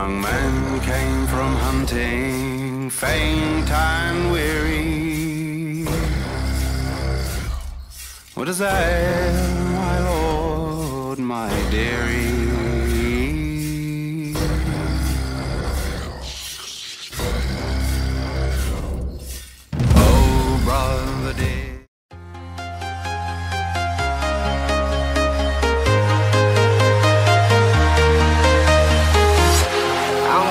young man came from hunting, faint and weary. What is that, my lord, my dearie?